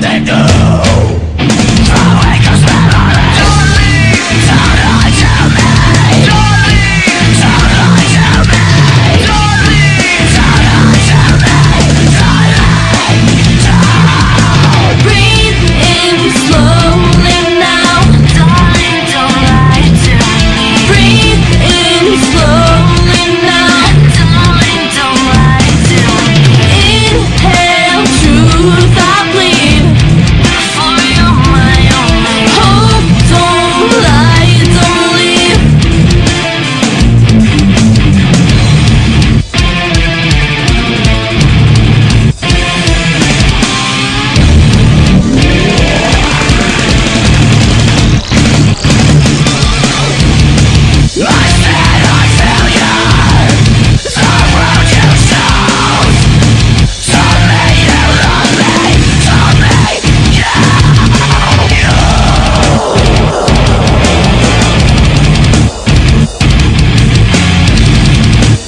something go.